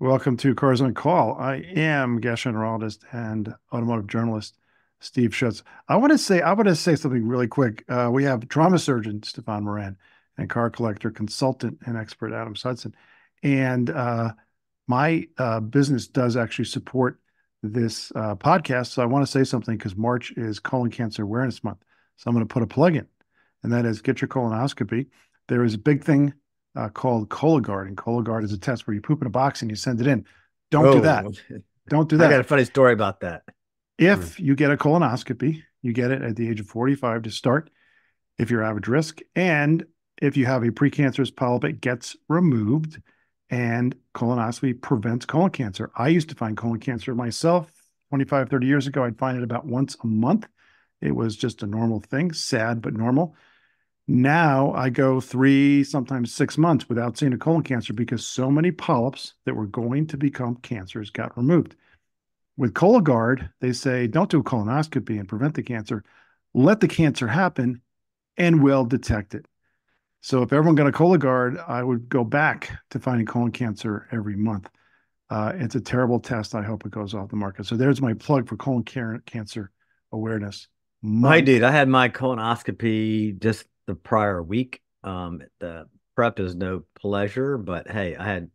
Welcome to Cars on Call. I am gastroenterologist and automotive journalist Steve Schutz. I want to say I want to say something really quick. Uh, we have trauma surgeon Stephan Moran and car collector consultant and expert Adam Sudson, and uh, my uh, business does actually support this uh, podcast. So I want to say something because March is Colon Cancer Awareness Month. So I'm going to put a plug in, and that is get your colonoscopy. There is a big thing uh, called Cologuard, and Cologuard is a test where you poop in a box and you send it in. Don't oh, do that. Don't do that. I got a funny story about that. If hmm. you get a colonoscopy, you get it at the age of 45 to start if you're average risk. And if you have a precancerous polyp, it gets removed and colonoscopy prevents colon cancer. I used to find colon cancer myself 25, 30 years ago. I'd find it about once a month. It was just a normal thing, sad, but normal. Now I go three, sometimes six months without seeing a colon cancer because so many polyps that were going to become cancers got removed. With Cologuard, they say don't do a colonoscopy and prevent the cancer. Let the cancer happen and we'll detect it. So if everyone got a Cologuard, I would go back to finding colon cancer every month. Uh, it's a terrible test. I hope it goes off the market. So there's my plug for colon cancer awareness. Month. I did. I had my colonoscopy just the prior week. Um, the prep is no pleasure, but hey, I had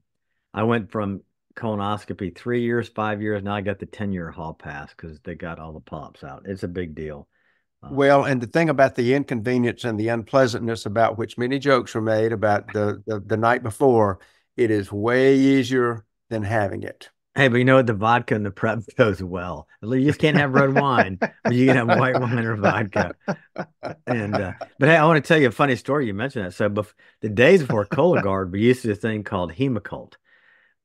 I went from colonoscopy three years, five years. Now I got the ten year hall pass because they got all the polyps out. It's a big deal. Um, well, and the thing about the inconvenience and the unpleasantness about which many jokes were made about the, the, the night before, it is way easier than having it. Hey, but you know what? The vodka and the prep goes well. You just can't have red wine, but you can have white wine or vodka. And uh, but hey, I want to tell you a funny story. You mentioned that. So bef- the days before Cologuard, we used to a thing called Hemoccult.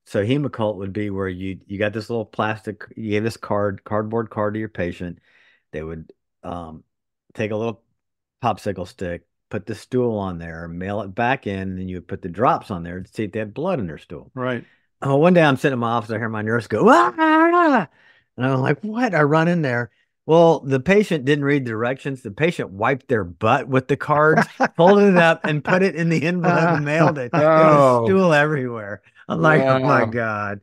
So Hemoccult would be where you you got this little plastic, you gave this card, cardboard card to your patient. They would um, take a little popsicle stick, put the stool on there, mail it back in, and then you would put the drops on there to see if they had blood in their stool. Right. Oh, one day I'm sitting in my office, I hear my nurse go, ah! and I'm like, what? I run in there. Well, the patient didn't read the directions. The patient wiped their butt with the cards, folded it up, and put it in the envelope and mailed it. Oh. stool everywhere. I'm like, oh my god,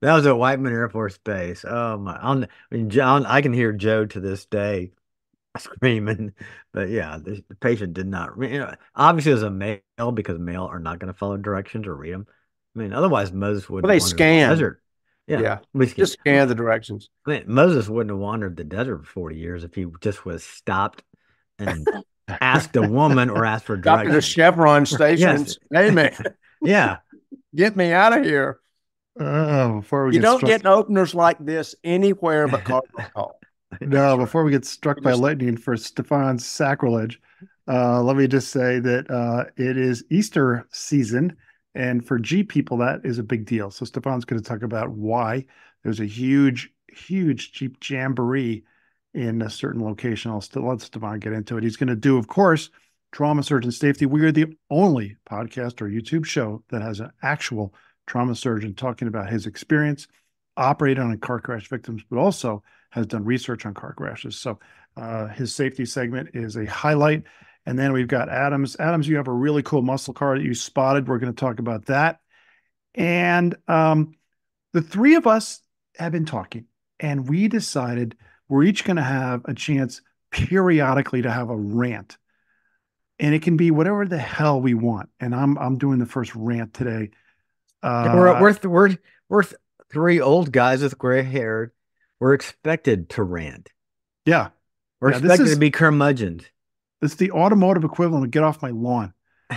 that was at Whiteman Air Force Base. Oh my! I'm, I mean, John, I can hear Joe to this day screaming. But yeah, the, the patient did not. You know, obviously, as a male, because male are not going to follow directions or read them. I mean, otherwise Moses would. Well, they scan. The desert. Yeah, yeah. We scan. Just scan the directions. I mean, Moses wouldn't have wandered the desert for forty years if he just was stopped and asked a woman or asked for directions. Stopped at a Chevron station. yes. Hey man, yeah, get me out of here. Oh, before we you don't get openers like this anywhere but Cars on Call. No, before we get struck by lightning for Stephan's sacrilege, uh, let me just say that uh, it is Easter season and for Jeep people, that is a big deal. So Stephan's going to talk about why there's a huge, huge Jeep jamboree in a certain location. I'll still let Stephan get into it. He's going to do, of course, trauma surgeon safety. We are the only podcast or YouTube show that has an actual trauma surgeon talking about his experience operating on car crash victims, but also has done research on car crashes. So uh, his safety segment is a highlight. And then we've got Adams. Adams, you have a really cool muscle car that you spotted. We're going to talk about that. And um, the three of us have been talking, and we decided we're each going to have a chance periodically to have a rant. And it can be whatever the hell we want. And I'm I'm doing the first rant today. Uh, we're we're we're we're three old guys with gray hair. We're expected to rant. Yeah, we're yeah, expected is, to be curmudgeons. It's the automotive equivalent of get off my lawn.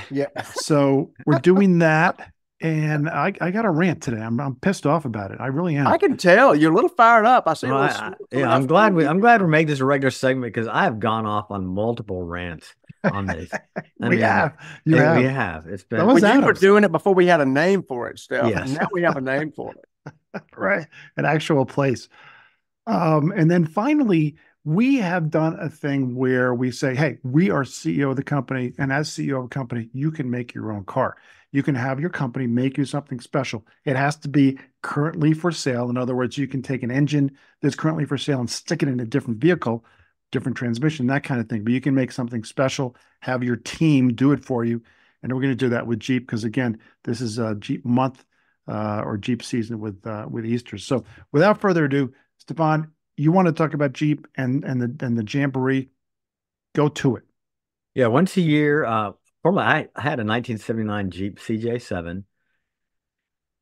Yeah. so we're doing that. And I, I got a rant today. I'm, I'm pissed off about it. I really am. I can tell you're a little fired up. I see. Well, I, yeah, I'm glad we I'm glad we make this a regular segment because I have gone off on multiple rants on this. I we mean, have. You have. We have. It's been. Well, you were doing it before we had a name for it, Steph. Yes. now we have a name for it. right, an actual place. Um, and then finally, we have done a thing where we say, hey, we are CEO of the company. And as CEO of a company, you can make your own car. You can have your company make you something special. It has to be currently for sale. In other words, you can take an engine that's currently for sale and stick it in a different vehicle, different transmission, that kind of thing. But you can make something special, have your team do it for you. And we're going to do that with Jeep because, again, this is a Jeep month. uh, or Jeep season with uh, with Easter. So without further ado, Stephan, you want to talk about Jeep and and the and the Jamboree? Go to it. Yeah, once a year. Uh, formerly, I, I had a 1979 Jeep CJ7.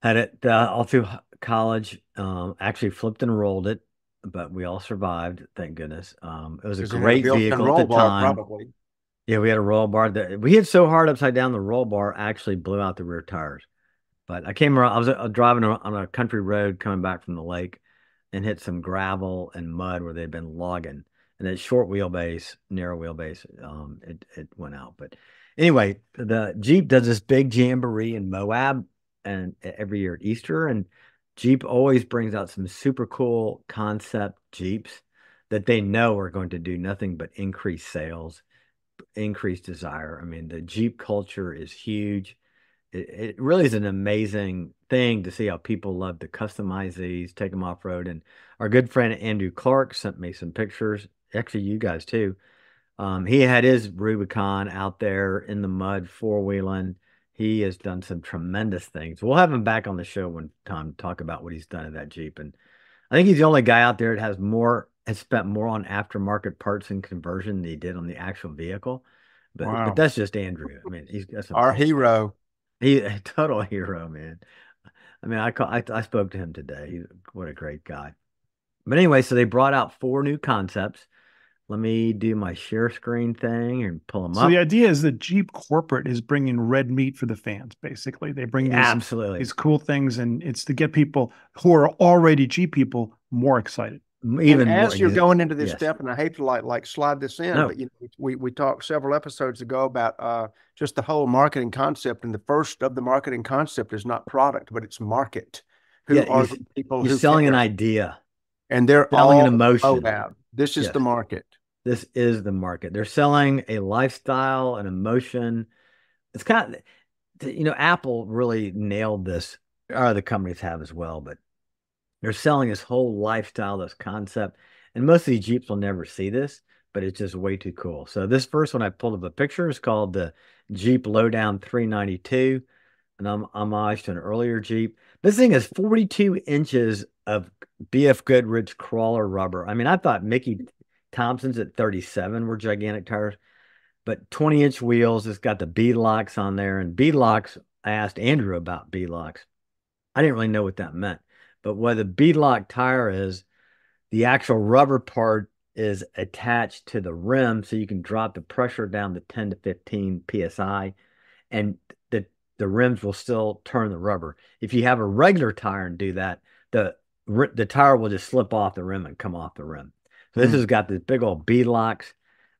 Had it uh, all through college. Um, actually flipped and rolled it, but we all survived. Thank goodness. Um, it was a great vehicle at the time. Probably. Yeah, we had a roll bar that we hit so hard upside down. The roll bar actually blew out the rear tires. But I came around. I was uh, driving on a country road coming back from the lake, and hit some gravel and mud where they'd been logging. And that short wheelbase, narrow wheelbase, um, it it went out. But anyway, the Jeep does this big jamboree in Moab, and every year at Easter, and Jeep always brings out some super cool concept Jeeps that they know are going to do nothing but increase sales, increase desire. I mean, the Jeep culture is huge it, it really is an amazing thing to see how people love to customize these, take them off road. And our good friend Andrew Clark sent me some pictures. Actually, you guys too. Um, he had his Rubicon out there in the mud, four wheeling. He has done some tremendous things. We'll have him back on the show one time to talk about what he's done in that Jeep. And I think he's the only guy out there that has more has spent more on aftermarket parts and conversion than he did on the actual vehicle. But, wow. but that's just Andrew. I mean, he's our hero. He a total hero, man. I mean, I, call, I I spoke to him today. He, what a great guy. But anyway, so they brought out four new concepts. Let me do my share screen thing and pull them so up. So the idea is that Jeep corporate is bringing red meat for the fans. Basically, they bring these, absolutely these cool things, and it's to get people who are already Jeep people more excited even and as more, you're going into this yes. step, and I hate to like like slide this in, no. but you know, we we talked several episodes ago about uh, just the whole marketing concept, and the first of the marketing concept is not product, but it's market. Who yeah, are the people? You're selling care? an idea, and they're selling an emotion. Out. This is yes. the market. This is the market. They're selling a lifestyle, an emotion. It's kind of, you know, Apple really nailed this. Other companies have as well, but they're selling this whole lifestyle, this concept. And most of these Jeeps will never see this, but it's just way too cool. So this first one I pulled up a picture is called the Jeep Lowdown 392, an homage to an earlier Jeep. This thing is 42 inches of BF Goodrich crawler rubber. I mean, I thought Mickey Thompson's at 37 were gigantic tires, but 20 inch wheels. It's got the beadlocks on there. And beadlocks, I asked Andrew about beadlocks. I didn't really know what that meant. But what the beadlock tire is, the actual rubber part is attached to the rim so you can drop the pressure down to 10 to 15 psi and the the rims will still turn the rubber. If you have a regular tire and do that, the the tire will just slip off the rim and come off the rim. So this mm. has got this big old beadlocks.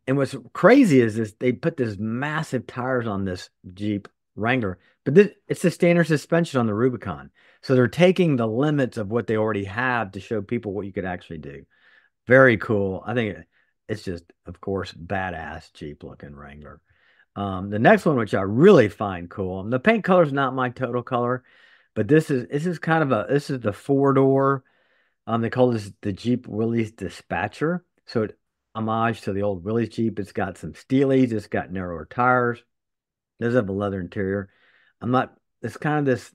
And what's crazy is this they put this massive tires on this Jeep Wrangler, but this, it's the standard suspension on the Rubicon. So they're taking the limits of what they already have to show people what you could actually do. Very cool. I think it's just, of course, badass Jeep looking Wrangler. Um, the next one, which I really find cool, the paint color is not my total color, but this is this is kind of a this is the four door. Um, they call this the Jeep Willys Dispatcher. So it homage to the old Willys Jeep. It's got some steelies. It's got narrower tires. It does have a leather interior. I'm not. It's kind of this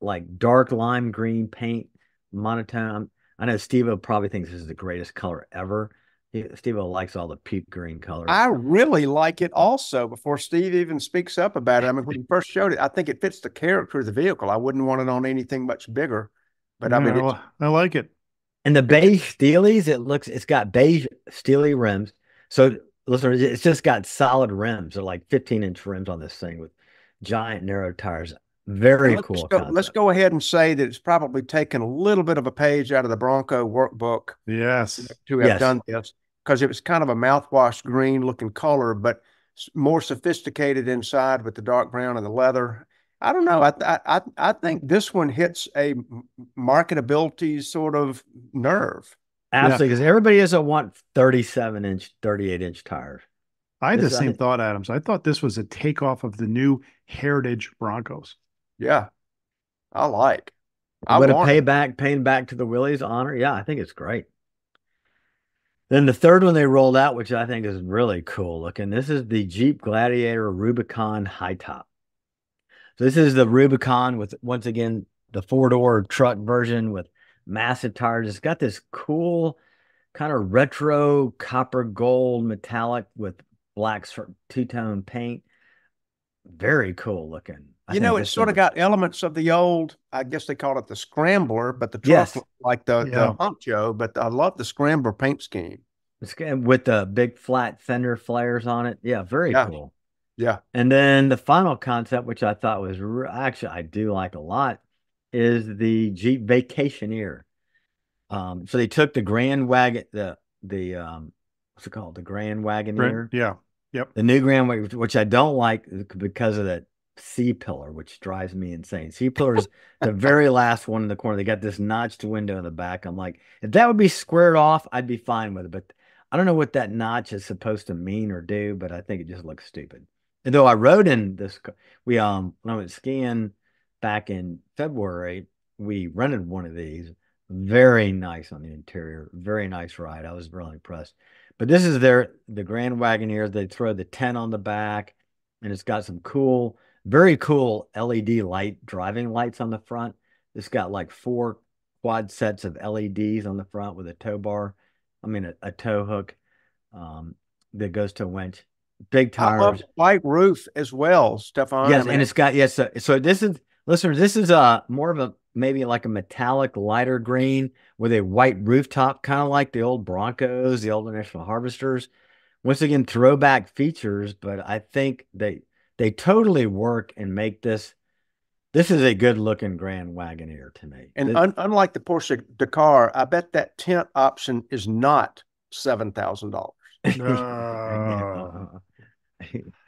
like dark lime green paint monotone. I know Steve probably thinks this is the greatest color ever. Steve likes all the peat green colors. I really like it also. Before Steve even speaks up about it, I mean, when he first showed it, I think it fits the character of the vehicle. I wouldn't want it on anything much bigger, but yeah, I mean, I like it. And the beige steelies, it looks, it's got beige steely rims. So, listen, it's just got solid rims. They're like 15 inch rims on this thing with giant narrow tires. Very let's cool. Go, let's go ahead and say that it's probably taken a little bit of a page out of the Bronco workbook. Yes. To have yes. done this because it was kind of a mouthwash green looking color, but more sophisticated inside with the dark brown and the leather. I don't know. I I I think this one hits a marketability sort of nerve. Absolutely, because yeah. everybody doesn't want 37 inch, 38 inch tires. I had the same I, thought, Adams. I thought this was a takeoff of the new Heritage Broncos. Yeah, I like. I would have pay back, paying back to the Willie's honor. Yeah, I think it's great. Then the third one they rolled out, which I think is really cool looking. This is the Jeep Gladiator Rubicon High Top. So this is the Rubicon with once again the four door truck version with massive tires. It's got this cool kind of retro copper gold metallic with black two tone paint. Very cool looking. I you know, it's sort of got elements of the old, I guess they call it the scrambler, but the truck yes. like the, yeah. the Honcho, but I love the scrambler paint scheme. With the big flat fender flares on it. Yeah, very yeah. cool. Yeah. And then the final concept, which I thought was re- actually I do like a lot, is the Jeep Vacationeer. Um, so they took the Grand Wagon, the the um, what's it called, the Grand Wagoneer. Yeah. Yep. The new Grand Wagon, which I don't like because of that C pillar, which drives me insane. C pillar is the very last one in the corner. They got this notched window in the back. I'm like, if that would be squared off, I'd be fine with it. But I don't know what that notch is supposed to mean or do, but I think it just looks stupid. And though I rode in this, we um when I went skiing back in February, we rented one of these. Very nice on the interior, very nice ride. I was really impressed. But this is their the Grand Wagoneer. They throw the tent on the back, and it's got some cool, very cool LED light driving lights on the front. It's got like four quad sets of LEDs on the front with a tow bar. I mean a, a tow hook um, that goes to a winch big tires, white roof as well, Stephan. Yes, I mean, and it's got yes. So, so this is listeners. This is a uh, more of a maybe like a metallic lighter green with a white rooftop, kind of like the old Broncos, the old National Harvesters. Once again, throwback features, but I think they they totally work and make this. This is a good looking Grand Wagoneer to me. And un- unlike the Porsche Dakar, I bet that tent option is not seven thousand dollars.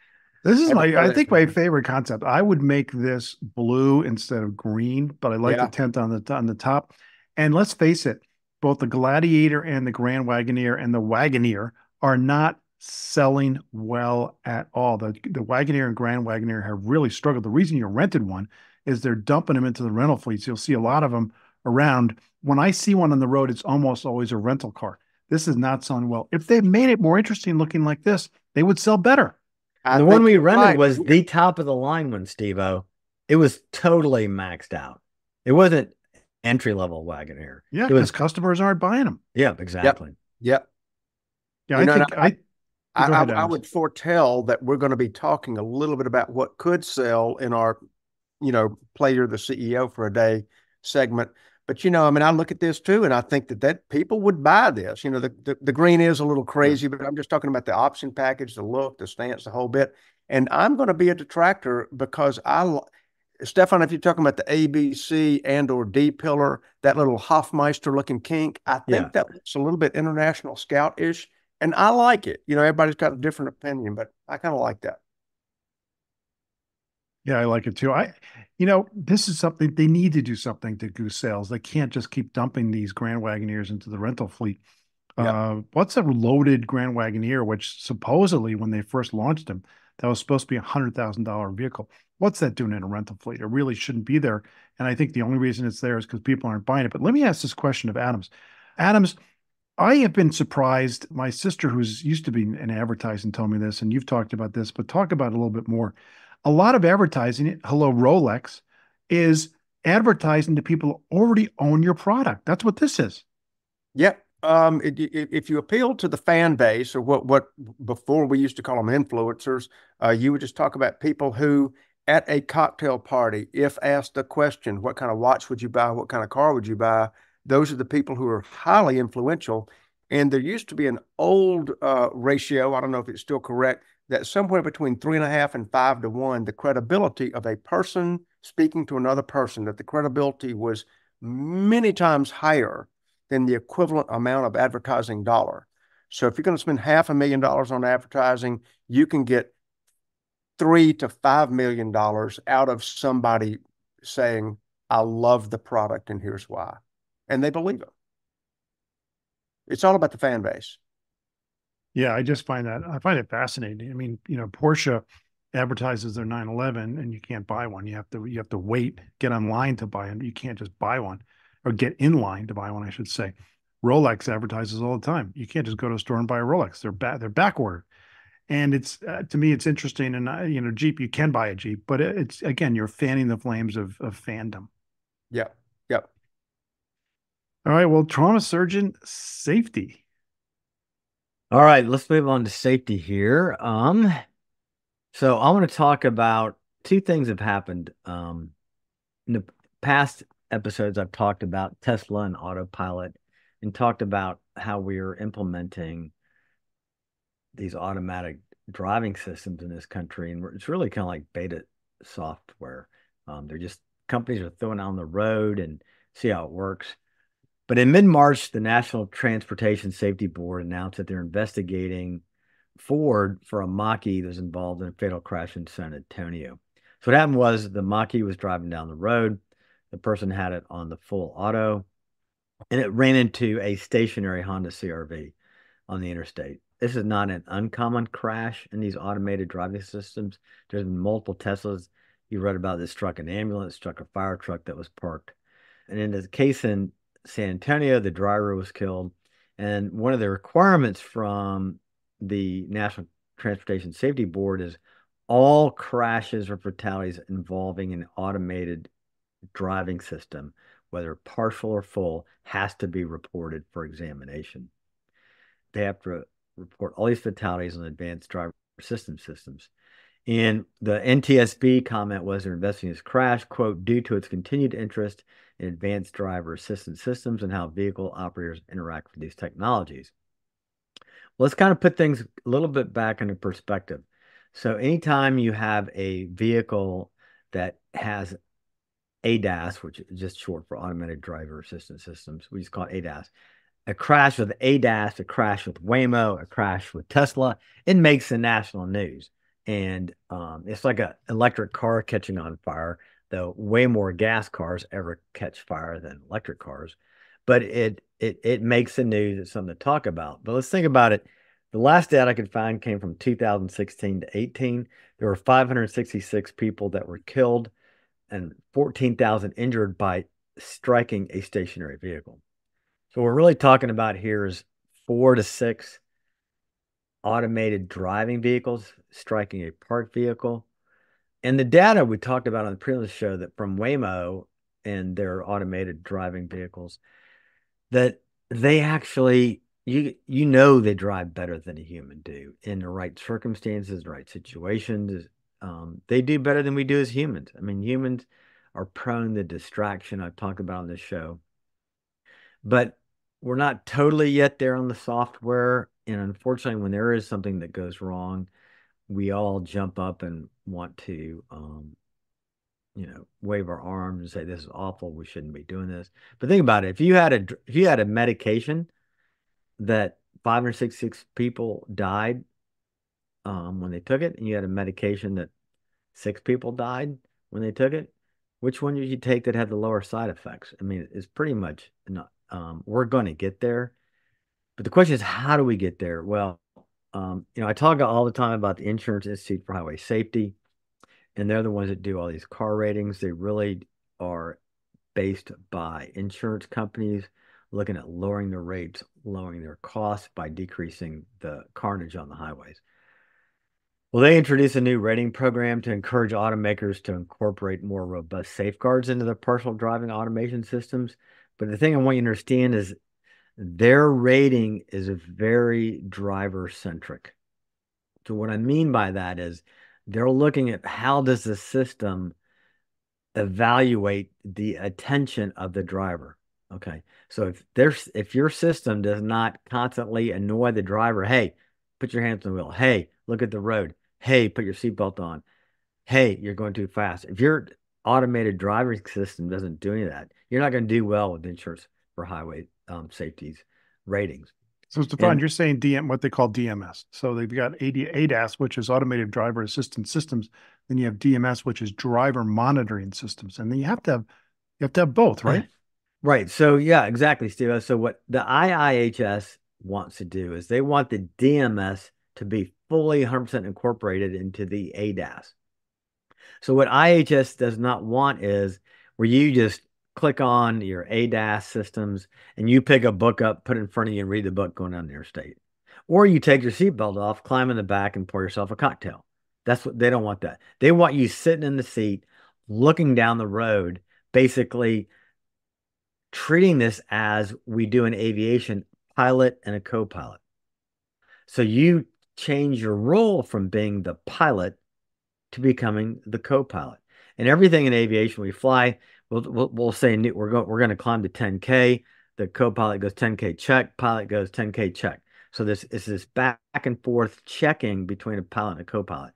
This is my, I think my favorite concept. I would make this blue instead of green, but I like yeah. the tent on the on the top. And let's face it, both the Gladiator and the Grand Wagoneer and the Wagoneer are not selling well at all. The the Wagoneer and Grand Wagoneer have really struggled. The reason you rented one is they're dumping them into the rental fleets. You'll see a lot of them around. When I see one on the road, it's almost always a rental car. This is not selling well. If they made it more interesting looking like this, they would sell better. I the one we rented right. was the top of the line one, Steve-O. It was totally maxed out. It wasn't entry level Wagoneer. Yeah, because customers aren't buying them. Yeah, exactly. Yep. Yeah, I know, think I, I, I, I, would foretell that we're going to be talking a little bit about what could sell in our, you know, player the CEO for a day segment. But you know, I mean, I look at this too, and I think that that people would buy this. You know, the the, the green is a little crazy, but I'm just talking about the option package, the look, the stance, the whole bit. And I'm going to be a detractor because I, Stephan, if you're talking about the ABC and or D pillar, that little Hofmeister looking kink, I think yeah. that looks a little bit international scout ish, and I like it. You know, everybody's got a different opinion, but I kind of like that. Yeah, I like it too. I, you know, this is something they need to do something to goose sales. They can't just keep dumping these Grand Wagoneers into the rental fleet. Uh, what's a loaded Grand Wagoneer, which supposedly when they first launched them, that was supposed to be a hundred thousand dollar vehicle. What's that doing in a rental fleet? It really shouldn't be there. And I think the only reason it's there is because people aren't buying it. But let me ask this question of Adams. Adams, I have been surprised. My sister, who's used to be in advertising, told me this, and you've talked about this, but talk about it a little bit more a lot of advertising, hello Rolex, is advertising to people who already own your product. That's what this is. Yep. Um, it, it, if you appeal to the fan base, or what what before we used to call them influencers, uh, you would just talk about people who at a cocktail party, if asked a question, what kind of watch would you buy? What kind of car would you buy? Those are the people who are highly influential. And there used to be an old uh, ratio. I don't know if it's still correct that somewhere between three and a half and five to one, the credibility of a person speaking to another person, that the credibility was many times higher than the equivalent amount of advertising dollar. So if you're going to spend half a million dollars on advertising, you can get three to five million dollars out of somebody saying, I love the product and here's why. And they believe it. It's all about the fan base. Yeah, I just find that I find it fascinating. I mean, you know, Porsche advertises their 911 and you can't buy one. You have to you have to wait, get online to buy them. You can't just buy one or get in line to buy one, I should say. Rolex advertises all the time. You can't just go to a store and buy a Rolex. They're back they're back ordered. And it's uh, to me, it's interesting. And uh, you know, Jeep, you can buy a Jeep, but it's again, you're fanning the flames of of fandom. Yep. Yep. All right. Well, trauma surgeon safety. All right, let's move on to safety here. Um, so I want to talk about two things have happened. Um, in the past episodes, I've talked about Tesla and autopilot, and talked about how we are implementing these automatic driving systems in this country, and it's really kind of like beta software. Um, they're just companies are throwing on the road and see how it works. But in mid March, the National Transportation Safety Board announced that they're investigating Ford for a Mach-E that was involved in a fatal crash in San Antonio. So what happened was the Mach-E was driving down the road. The person had it on the full auto, and it ran into a stationary Honda CRV on the interstate. This is not an uncommon crash in these automated driving systems. There's been multiple Teslas. You read about this struck an ambulance, struck a fire truck that was parked. And in the case in San Antonio, the driver was killed. And one of the requirements from the National Transportation Safety Board is all crashes or fatalities involving an automated driving system, whether partial or full, has to be reported for examination. They have to report all these fatalities on advanced driver assistance systems. And the NTSB comment was they're investigating this crash, quote, due to its continued interest in advanced driver assistance systems and how vehicle operators interact with these technologies. Let's kind of put things a little bit back into perspective. So, anytime you have a vehicle that has ADAS, which is just short for automated driver assistance systems, we just call it ADAS. A crash with ADAS, a crash with Waymo, a crash with Tesla, it makes the national news. And um, it's like an electric car catching on fire, though way more gas cars ever catch fire than electric cars. But it it it makes the news. It's something to talk about. But let's think about it. The last data I could find came from 2016 to 18. There were 566 people that were killed and 14,000 injured by striking a stationary vehicle. So we're really talking about here is four to six automated driving vehicles striking a parked vehicle. And the data we talked about on the previous show that from Waymo and their automated driving vehicles, that they actually you you know they drive better than a human do in the right circumstances, the right situations. Um, they do better than we do as humans. I mean, humans are prone to distraction. I've talked about on this show, but we're not totally yet there on the software. And unfortunately, when there is something that goes wrong, we all jump up and want to, um, you know, wave our arms and say, "This is awful. We shouldn't be doing this." But think about it: if you had a if you had a medication that 566 people died um, when they took it, and you had a medication that six people died when they took it, which one did you take that had the lower side effects? I mean, it's pretty much not. Um, we're going to get there, but the question is, how do we get there? Well, um, you know, I talk all the time about the Insurance Institute for Highway Safety, and they're the ones that do all these car ratings. They really are based by insurance companies looking at lowering their rates, lowering their costs by decreasing the carnage on the highways. Well, they introduced a new rating program to encourage automakers to incorporate more robust safeguards into their personal driving automation systems. But the thing I want you to understand is their rating is very driver centric. So what I mean by that is they're looking at how does the system evaluate the attention of the driver. Okay. So if there's if your system does not constantly annoy the driver, hey, put your hands on the wheel. Hey, look at the road. Hey, put your seatbelt on. Hey, you're going too fast. If your automated driving system doesn't do any of that, you're not going to do well with insurance for highway um, safeties ratings. So, Stephan, and, you're saying DM, what they call DMS. So they've got AD, ADAS, which is automated driver assistance systems. Then you have DMS, which is driver monitoring systems, and then you have to have you have to have both, right? Right. So yeah, exactly, Steve. So what the IIHS wants to do is they want the DMS to be fully 100% incorporated into the ADAS. So what IHS does not want is where you just click on your ADAS systems and you pick a book up, put it in front of you, and read the book going down the interstate. Or you take your seatbelt off, climb in the back, and pour yourself a cocktail. That's what they don't want that. They want you sitting in the seat, looking down the road, basically treating this as we do in aviation pilot and a co pilot. So you change your role from being the pilot to becoming the co pilot. And everything in aviation, we fly, we'll, we'll, we'll say we're going, we're going to climb to 10K. The co pilot goes 10K check, pilot goes 10K check. So this is this back and forth checking between a pilot and a co pilot.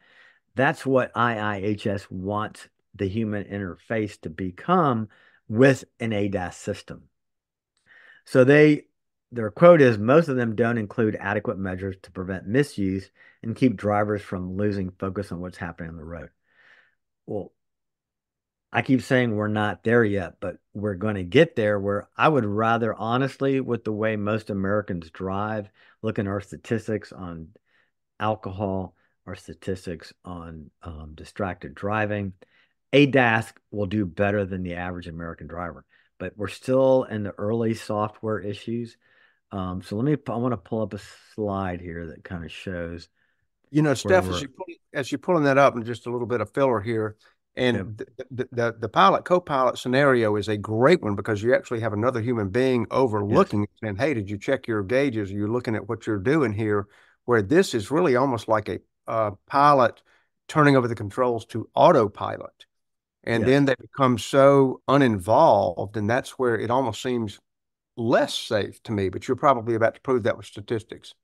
That's what IIHS wants the human interface to become with an ADAS system. So they their quote is most of them don't include adequate measures to prevent misuse and keep drivers from losing focus on what's happening on the road. Well, I keep saying we're not there yet, but we're going to get there where I would rather honestly with the way most Americans drive, look at our statistics on alcohol, our statistics on um, distracted driving, ADAS will do better than the average American driver, but we're still in the early software issues. Um, so let me, I want to pull up a slide here that kind of shows. You know, Steph, as, you pull, as you're pulling that up and just a little bit of filler here, and yeah. the, the, the pilot co-pilot scenario is a great one because you actually have another human being overlooking yes. and hey, did you check your gauges? Are You're looking at what you're doing here. Where this is really almost like a uh, pilot turning over the controls to autopilot and yes. then they become so uninvolved and that's where it almost seems less safe to me but you're probably about to prove that with statistics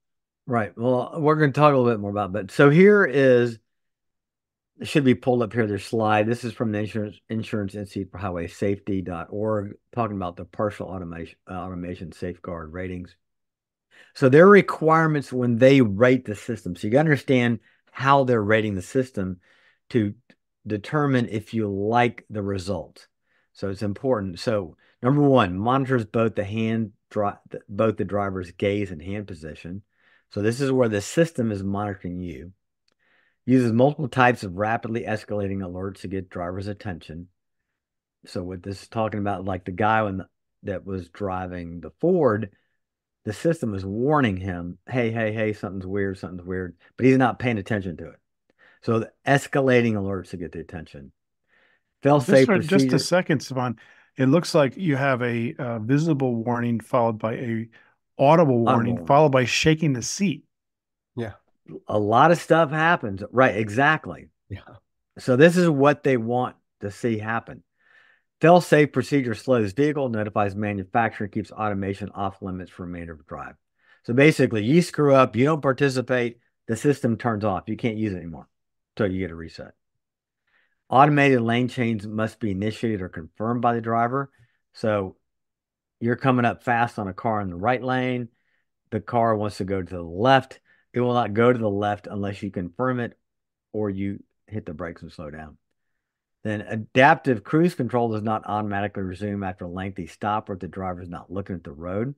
right well we're going to talk a little bit more about that. so here is should be pulled up here their slide this is from the insurance insurance institute for highway safety.org talking about the partial automation uh, automation safeguard ratings so their requirements when they rate the system so you got to understand how they're rating the system to determine if you like the result. So it's important. So number one, monitors both the hand both the driver's gaze and hand position. So this is where the system is monitoring you. Uses multiple types of rapidly escalating alerts to get drivers' attention. So what this is talking about, like the guy when the, that was driving the Ford, the system is warning him, hey, hey, hey, something's weird, something's weird, but he's not paying attention to it. So the escalating alerts to get the attention. Fail safe. Just, just a second, Stephan. It looks like you have a uh, visible warning followed by a audible warning audible. followed by shaking the seat. Yeah. A lot of stuff happens. Right. Exactly. Yeah. So this is what they want to see happen. Fail safe procedure slows vehicle, notifies manufacturer, keeps automation off limits for remainder of drive. So basically, you screw up, you don't participate, the system turns off. You can't use it anymore until you get a reset. Automated lane change must be initiated or confirmed by the driver. So you're coming up fast on a car in the right lane. The car wants to go to the left. It will not go to the left unless you confirm it or you hit the brakes and slow down. Then adaptive cruise control does not automatically resume after a lengthy stop or if the driver is not looking at the road.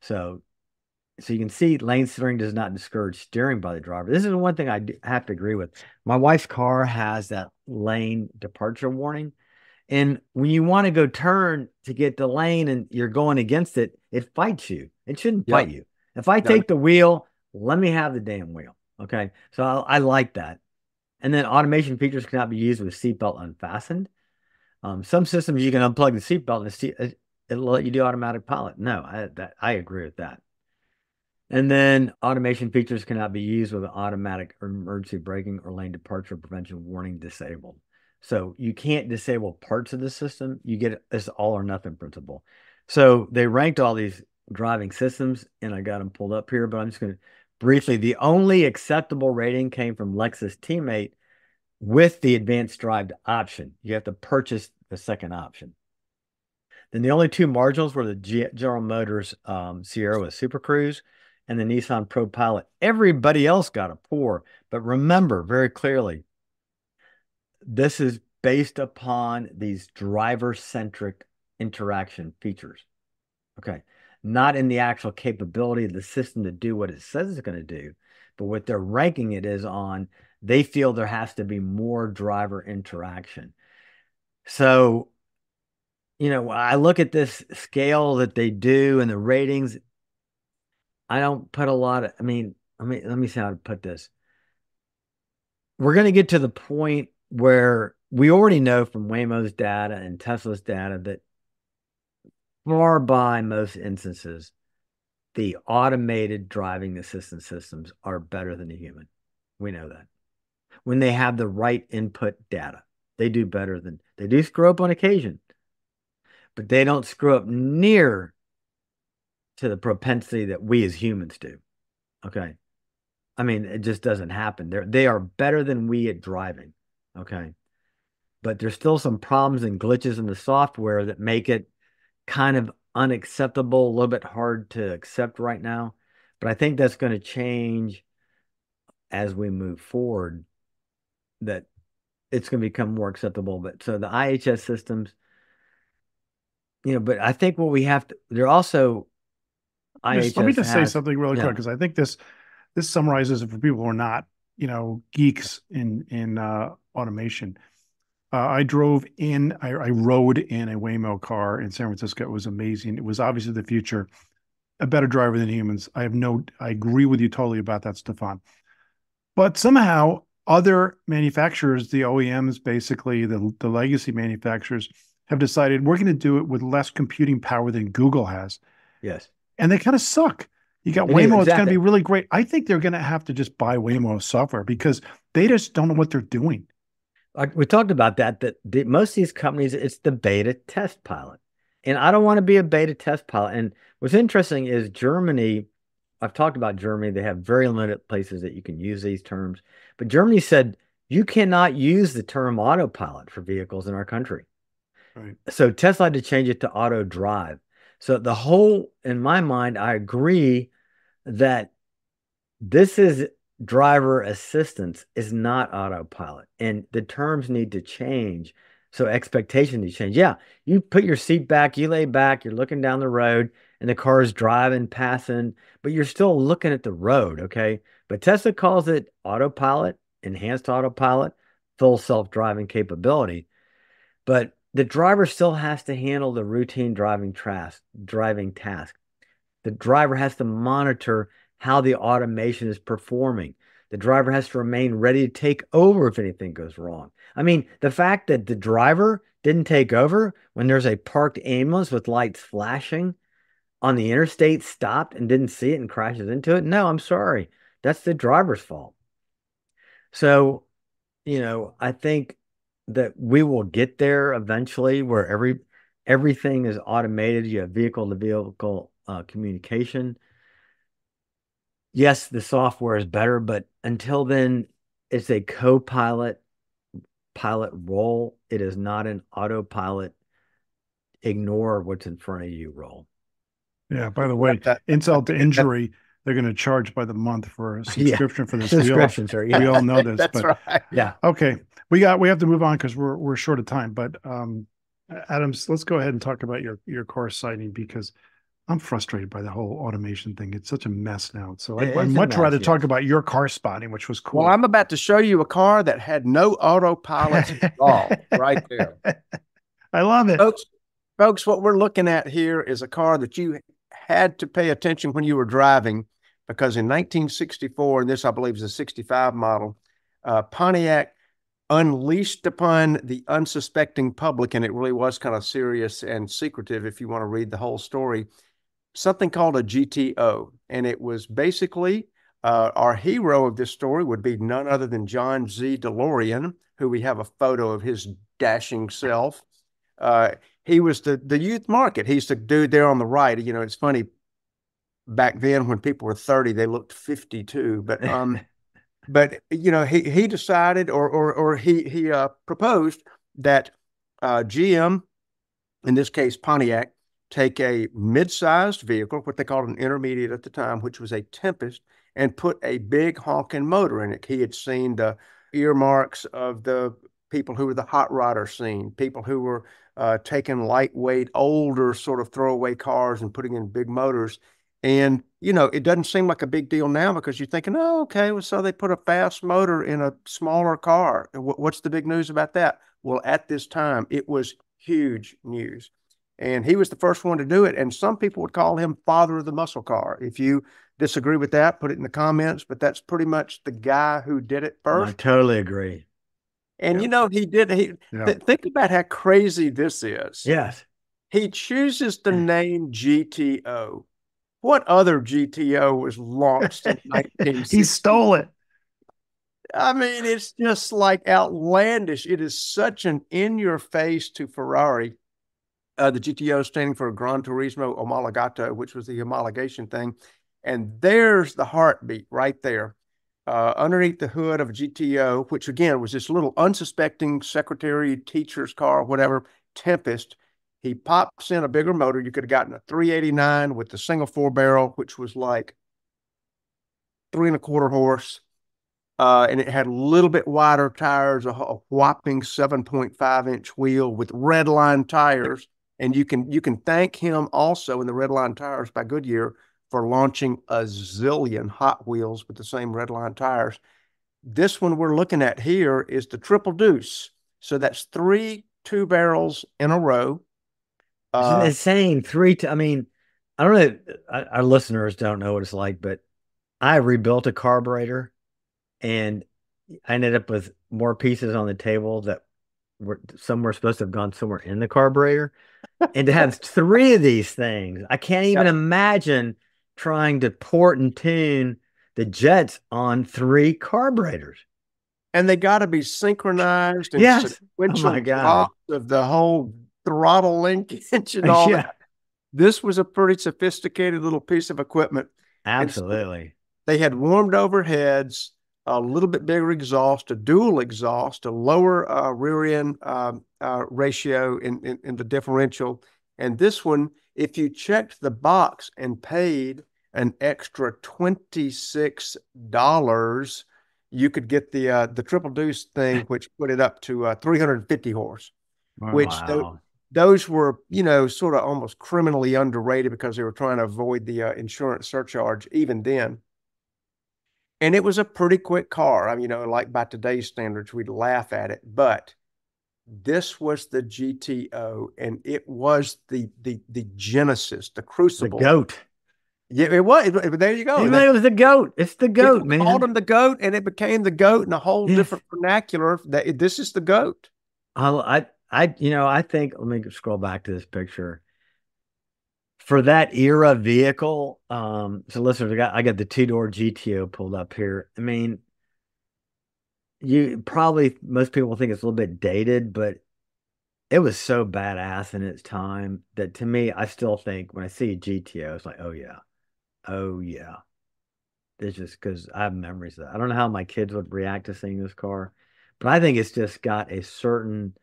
So so you can see lane steering does not discourage steering by the driver. This is one thing I have to agree with. My wife's car has that lane departure warning. And when you want to go turn to get the lane and you're going against it, it fights you. It shouldn't yep. fight you. If I take the wheel, let me have the damn wheel. Okay. So I, I like that. And then automation features cannot be used with seatbelt unfastened. Um, some systems you can unplug the seatbelt and seat, it'll let you do automatic pilot. No, I, that, I agree with that. And then automation features cannot be used with automatic emergency braking or lane departure prevention warning disabled. So you can't disable parts of the system. You get this all or nothing principle. So they ranked all these driving systems, and I got them pulled up here, but I'm just going to briefly. The only acceptable rating came from Lexus Teammate with the advanced drive option. You have to purchase the second option. Then the only two marginals were the General Motors um, Sierra with Super Cruise and the Nissan Pro Pilot. Everybody else got a poor, but remember very clearly, this is based upon these driver centric interaction features. Okay. Not in the actual capability of the system to do what it says it's going to do, but what they're ranking it is on, they feel there has to be more driver interaction. So, you know, I look at this scale that they do and the ratings, I don't put a lot of. I mean, let me let me see how to put this. We're going to get to the point where we already know from Waymo's data and Tesla's data that far by most instances, the automated driving assistance systems are better than the human. We know that. When they have the right input data, they do better than they do screw up on occasion, but they don't screw up near to the propensity that we as humans do. Okay. I mean, it just doesn't happen. They're they are better than we at driving. Okay. But there's still some problems and glitches in the software that make it kind of unacceptable, a little bit hard to accept right now. But I think that's going to change as we move forward. That it's going to become more acceptable. But so the IHS systems, you know, but I think what we have to, they're also IHS let me just has, say something really yeah. quick because I think this this summarizes it for people who are not, you know, geeks in in uh, automation. Uh, I drove in, I, I, rode in a Waymo car in San Francisco. It was amazing. It was obviously the future. A better driver than humans. I have no, I agree with you totally about that, Stephan. But somehow, other manufacturers, the OEMs, basically the, the legacy manufacturers, have decided we're going to do it with less computing power than Google has. Yes. And they kind of suck. You got Waymo, exactly. it's going to be really great. I think they're going to have to just buy Waymo software because they just don't know what they're doing we talked about that that the, most of these companies it's the beta test pilot. And i don't want to be a beta test pilot. And what's interesting is germany i've talked about germany they have very limited places that you can use these terms but germany said you cannot use the term autopilot for vehicles in our country. Right. so tesla had to change it to auto drive. So the whole in my mind i agree that this is driver assistance is not autopilot and the terms need to change so expectations need to change. Yeah you put your seat back you lay back you're looking down the road and the car is driving passing but you're still looking at the road okay? But tesla calls it autopilot enhanced autopilot full self-driving capability but the driver still has to handle the routine driving task driving task. The driver has to monitor how the automation is performing. The driver has to remain ready to take over if anything goes wrong. I mean, the fact that the driver didn't take over when there's a parked ambulance with lights flashing on the interstate stopped and didn't see it and crashes into it. No, I'm sorry. That's the driver's fault. So, you know, I think that we will get there eventually where every everything is automated. You have vehicle to vehicle uh, communication yes, the software is better, but until then, it's a co-pilot pilot role. It is not an autopilot. Ignore what's in front of you role. Yeah. By the way, that, insult to injury, they're going to charge by the month for a subscription yeah. for this. Subscription, sir. Yeah. We all know this. That's but, right. Yeah. Okay, we got we have to move on because we're we're short of time. But um, Adams, let's go ahead and talk about your your course sighting because I'm frustrated by the whole automation thing. It's such a mess now. So I, would much mess, rather yes. talk about your car spotting, which was cool. Well, I'm about to show you a car that had no autopilot at all, right there. I love it, folks. Folks, what we're looking at here is a car that you had to pay attention when you were driving, because in 1964, and this I believe is a 65 model, uh, Pontiac unleashed upon the unsuspecting public, and it really was kind of serious and secretive if you want to read the whole story something called a GTO. And it was basically uh, our hero of this story would be none other than John Z. DeLorean, who we have a photo of his dashing self. Uh, he was the, the youth market. He's the dude there on the right. You know, it's funny. Back then, when people were 30, they looked 52. But um, but you know, he he decided or or or he he uh, proposed that uh, GM, in this case Pontiac, take a mid-sized vehicle, what they called an intermediate at the time, which was a Tempest, and put a big honking motor in it. He had seen the earmarks of the people who were the hot rodder scene, people who were uh, taking lightweight, older sort of throwaway cars and putting in big motors. And, you know, it doesn't seem like a big deal now because you're thinking, oh, okay, well, so they put a fast motor in a smaller car. What's the big news about that? Well, at this time, it was huge news and he was the first one to do it. And some people would call him father of the muscle car. If you disagree with that, put it in the comments. But that's pretty much the guy who did it first. I totally agree. And you know, he did. He th- think about how crazy this is. Yes. He chooses the hmm. name GTO. What other GTO was launched in he stole it. I mean, it's just like outlandish. It is such an in your face to Ferrari. Uh, the GTO standing for Gran Turismo Omologato, which was the homologation thing. And there's the heartbeat right there. Uh, underneath the hood of a GTO, which again was this little unsuspecting secretary, teacher's car, whatever, Tempest. He pops in a bigger motor. You could have gotten a 389 with the single four barrel, which was like three and a quarter horse. Uh, and it had a little bit wider tires, a, a whopping 7.5 inch wheel with red line tires. And you can you can thank him also in the red line tires by Goodyear for launching a zillion Hot Wheels with the same red line tires. This one we're looking at here is the triple deuce. So that's three two barrels in a row. It's Uh, insane. Three. T- I mean, I don't know. Our our listeners don't know what it's like, but I rebuilt a carburetor, and I ended up with more pieces on the table that were some were supposed to have gone somewhere in the carburetor, and to have three of these things, I can't even imagine trying to port and tune the jets on three carburetors. and they got to be synchronized and Yes. Oh sequential my God. drops of the whole throttle linkage and all Yeah. that. This was a pretty sophisticated little piece of equipment. Absolutely. They had warmed overheads, a little bit bigger exhaust, a dual exhaust, a lower uh, rear end um, uh, ratio in, in, in the differential. And this one, if you checked the box and paid an extra $26, you could get the uh, the triple deuce thing, which put it up to uh, 350 horse. Which the- Wow. Those were, you know, sort of almost criminally underrated because they were trying to avoid the uh, insurance surcharge even then. And it was a pretty quick car. I mean, you know, like by today's standards, we'd laugh at it. But this was the GTO, and it was the the the genesis, the crucible, the goat. Yeah, it was. It- there you go. It was the goat. It's the goat, people man. Called him the goat, and it became the goat in a whole Yes. different vernacular. That this is the goat. I'll- I, I, you know, I think. Let me scroll back to this picture. For that era vehicle, um, so listeners, I got I got the two door GTO pulled up here. I mean, you probably most people think it's a little bit dated, but it was so badass in its time that to me, I still think when I see a GTO, it's like, oh yeah, oh yeah. It's just because I have memories of that. I don't know how my kids would react to seeing this car, but I think it's just got a certain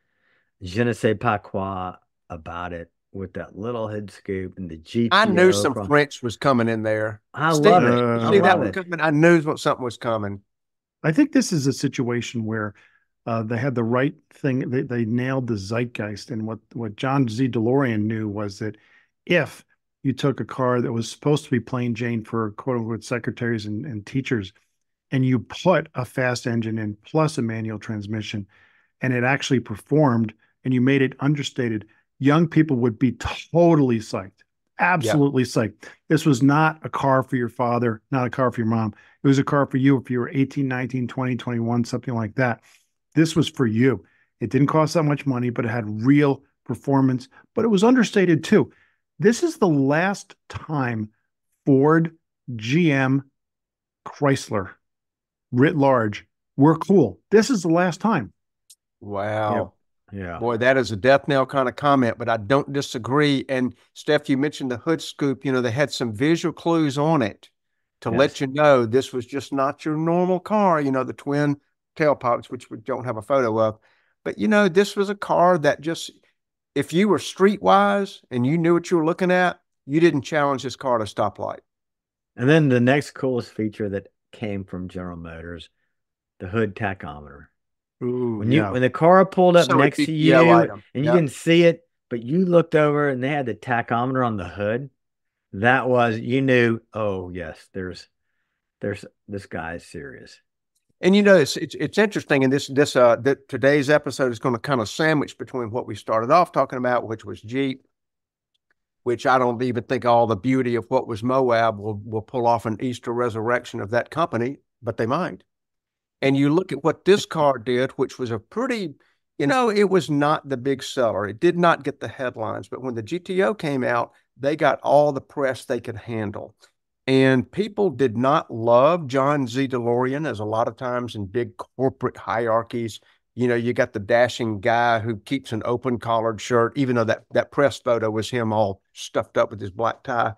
je ne sais pas quoi about it with that little head scoop and the GTO. I knew some from- French was coming in there. I Steve, love it. Uh, I see that love one it. coming? I knew what something was coming. I think this is a situation where uh, they had the right thing. They, they nailed the zeitgeist. And what, what John Z. DeLorean knew was that if you took a car that was supposed to be plain Jane for quote unquote secretaries and, and teachers, and you put a fast engine in plus a manual transmission, and it actually performed, and you made it understated, young people would be totally psyched. Absolutely psyched. This was not a car for your father, not a car for your mom. It was a car for you if you were 18, 19, 20, 21, something like that. This was for you. It didn't cost that much money, but it had real performance, but it was understated too. This is the last time Ford, GM, Chrysler, writ large, were cool. This is the last time. Wow. Yeah. Boy, that is a death knell kind of comment, but I don't disagree. And Steph, you mentioned the hood scoop. You know, they had some visual clues on it to Yes. let you know this was just not your normal car, you know, the twin tailpipes, which we don't have a photo of. But, you know, this was a car that just, if you were streetwise and you knew what you were looking at, you didn't challenge this car at a stoplight. And then the next coolest feature that came from General Motors, the hood tachometer. Ooh, When you when the car pulled up So next to you and you didn't see it, but you looked over and they had the tachometer on the hood, that was you knew, oh yes, there's there's this guy is serious. And you know, it's it's, it's interesting, and this this uh that today's episode is going to kind of sandwich between what we started off talking about, which was Jeep, which I don't even think all the beauty of what was Moab will, will pull off an Easter resurrection of that company, but they might. And you look at what this mm-hmm. car did, which was a pretty, you know, it was not the big seller. It did not get the headlines, but when the GTO came out, they got all the press they could handle. And people did not love John Z. DeLorean, as a lot of times in big corporate hierarchies, you know, you got the dashing guy who keeps an open collared shirt, even though that, that press photo was him all stuffed up with his black tie.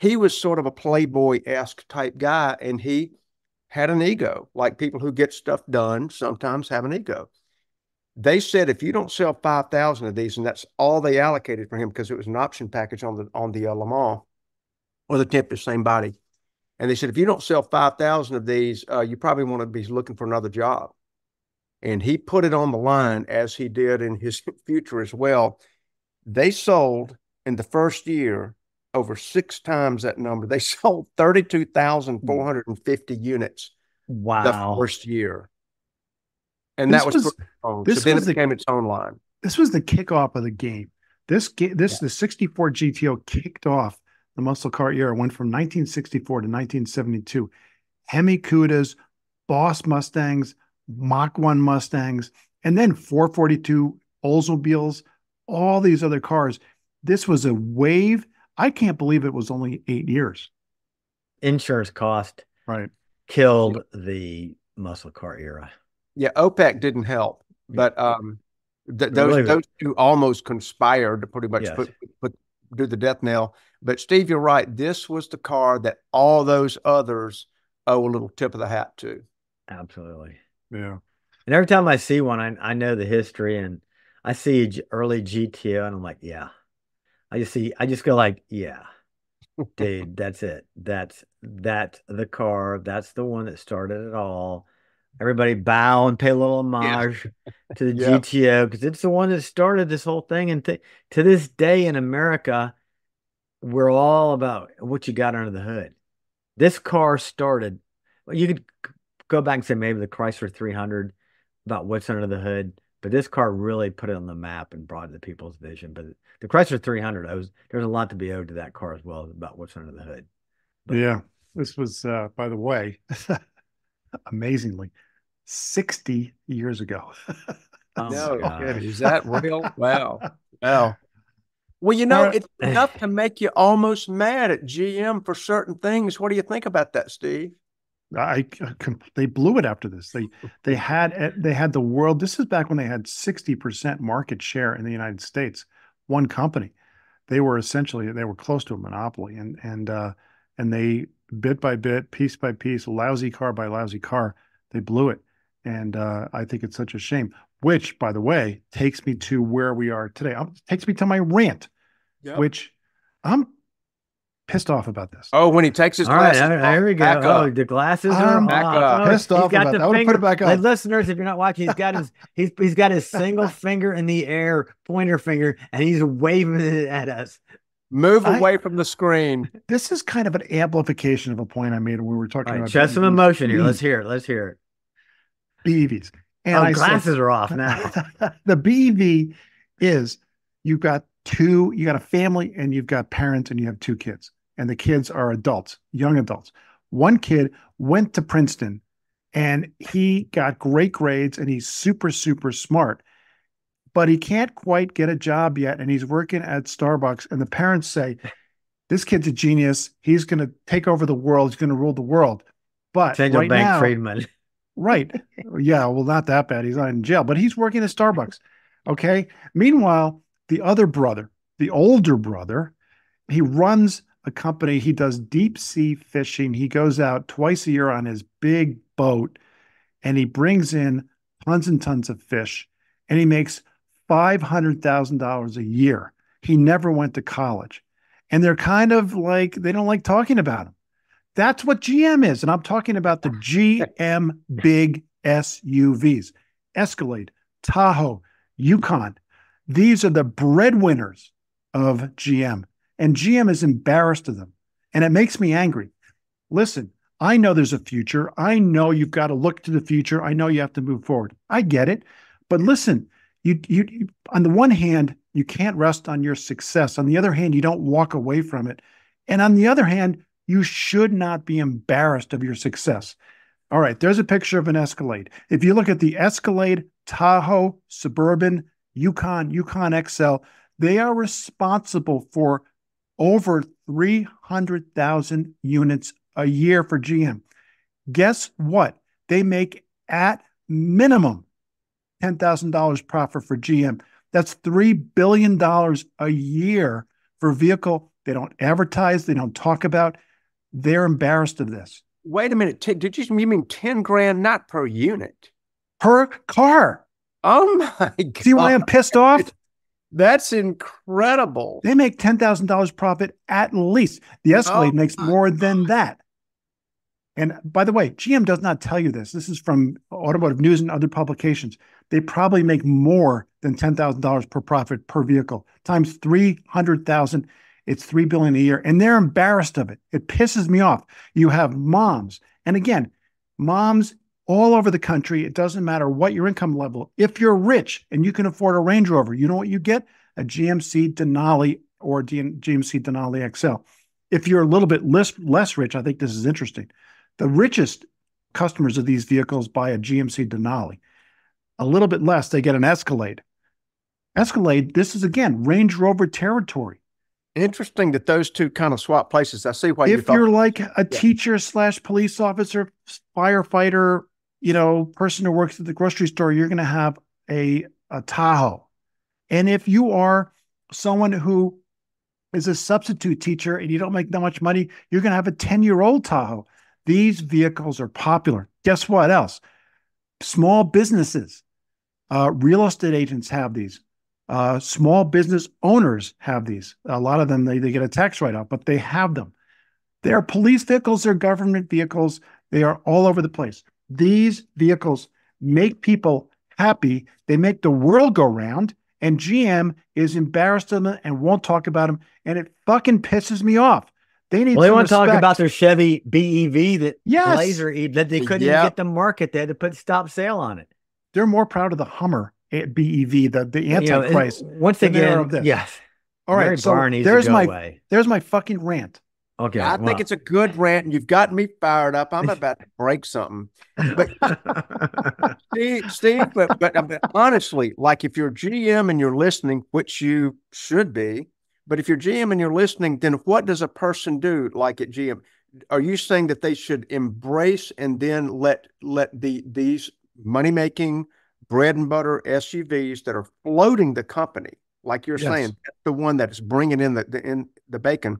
He was sort of a playboy esque type guy, and he had an ego, like people who get stuff done sometimes have an ego. They said if you don't sell 5,000 of these, and that's all they allocated for him because it was an option package on the on the uh, Le Mans or the Tempest, same body. And they said if you don't sell 5,000 of these, uh, you probably want to be looking for another job and he put it on the line as he did in his future as well. They sold in the first year over six times that number. They sold 32,450 mm. units wow. the first year. And This that was, was- this so then was it the- became its own line. This was the kickoff of the game. This ga- this the 64 GTO kicked off the muscle car era. Went from 1964 to 1972. Hemi Cudas, Boss Mustangs, Mach 1 Mustangs, and then 442 Oldsmobiles, all these other cars. This was a wave. I can't believe it was only eight years. Insurance cost Right. killed the muscle car era. Yeah, OPEC didn't help, but um, th- those Really? those two almost conspired to pretty much Yes. put, put do the death knell. But Steve, you're right. This was the car that all those others owe a little tip of the hat to. Absolutely. Yeah. And every time I see one, I, I know the history and I see early GTO and I'm like, yeah. I just see, I just go like, yeah, dude, that's it. That's that's the car. That's the one that started it all. Everybody bow and pay a little homage to the Yeah. GTO because it's the one that started this whole thing. And th- to this day in America, we're all about what you got under the hood. This car started. well, You could go back and say maybe the Chrysler 300 about what's under the hood, but this car really put it on the map and brought it to people's vision. But the Chrysler 300, I was there's a lot to be owed to that car as well about what's under the hood. But- Yeah. This was, uh, by the way, amazingly, 60 years ago. Oh No, my gosh. is that real? Wow. Wow. Well, you know, Well- it's enough to make you almost mad at GM for certain things. What do you think about that, Steve? I, I they blew it after this. They they had they had the world. This is back when they had sixty percent market share in the United States. One company, they were essentially they were close to a monopoly, and and uh, and they bit by bit, piece by piece, lousy car by lousy car, they blew it. And uh, I think it's such a shame. Which, by the way, takes me to where we are today. Um, takes me to my rant, Yep. which I'm pissed off about this. Oh, when he takes his All right, glasses there, off, there we go. back Oh, up. the glasses are I'm back oh, off. up. Oh, Pissed off about that. I would've put it back Like, listeners, if you're not watching, he's got his he's he's got his single finger in the air, pointer finger, and he's waving it at us. Move I- away from the screen. This is kind of an amplification of a point I made when we were talking All right, about show some emotion here. Let's hear it. Let's hear it. BEVs. And oh, I said- glasses are off now. the BEV is you've got two, you got a family and you've got parents and you have two kids. And the kids are adults, young adults. One kid went to Princeton and he got great grades and he's super, super smart. But he can't quite get a job yet. And he's working at Starbucks. And the parents say, This kid's a genius. He's going to take over the world. He's going to rule the world. But Daniel right Bank now, Friedman. Right. Yeah. Well, not that bad. He's not in jail, but he's working at Starbucks. Okay. Meanwhile, the other brother, the older brother, he runs a company. He does deep sea fishing. He goes out twice a year on his big boat and he brings in tons and tons of fish and he makes $500,000 a year. He never went to college. And they're kind of like, they don't like talking about him. That's what GM is. And I'm talking about the GM big SUVs, Escalade, Tahoe, Yukon. These are the breadwinners of GM. And GM is embarrassed of them. And it makes me angry. Listen, I know there's a future. I know you've got to look to the future. I know you have to move forward. I get it. But listen, you, you, you on the one hand, you can't rest on your success. On the other hand, you don't walk away from it. And on the other hand, you should not be embarrassed of your success. All right, there's a picture of an Escalade. If you look at the Escalade, Tahoe, Suburban, Yukon, Yukon XL, they are responsible for over 300,000 units a year for GM. Guess what? They make at minimum $10,000 profit for GM. That's $3 billion a year for a vehicle they don't advertise, they don't talk about. They're embarrassed of this. Wait a minute. T- did you, you mean 10 grand, not per unit? Per car. Oh my God. See why I'm pissed off? That's incredible. They make $10,000 profit at least. The oh Escalade oh, makes more than that. And by the way, GM does not tell you this. This is from Automotive News and other publications. They probably make more than $10,000 per profit per vehicle times 300,000. It's 3 billion a year and they're embarrassed of it. It pisses me off. You have moms. And again, moms all over the country, it doesn't matter what your income level. If you're rich and you can afford a Range Rover, you know what you get? A GMC Denali or GMC Denali XL. If you're a little bit less, less rich, I think this is interesting the richest customers of these vehicles buy a GMC Denali. A little bit less, they get an Escalade. Escalade, this is again Range Rover territory. Interesting that those two kind of swap places. I see why. If you are like a yeah. teacher slash police officer, firefighter, you know, person who works at the grocery store, you're going to have a, a Tahoe. And if you are someone who is a substitute teacher and you don't make that much money, you're going to have a 10 year old Tahoe. These vehicles are popular. Guess what else? Small businesses, uh, real estate agents have these. Uh, small business owners have these. A lot of them, they, they get a tax write off, but they have them. They're police vehicles, they're government vehicles. They are all over the place. These vehicles make people happy. They make the world go round. And GM is embarrassed of them and won't talk about them. And it fucking pisses me off. They need. Well, they want to talk about their Chevy BEV that yes. Blazer that they couldn't yep. get the market. They had to put stop sale on it. They're more proud of the Hummer BEV, the the Antichrist. You know, once again, yes. All right, Mary so there's my away. there's my fucking rant. Okay, I think it's a good rant, and you've got me fired up. I'm about to break something. But Steve, Steve, but, but honestly, like if you're GM and you're listening, which you should be, but if you're GM and you're listening, then what does a person do like at GM? Are you saying that they should embrace and then let let the these money making bread and butter SUVs that are floating the company, like you're yes. saying, the one that's bringing in the, the in the bacon,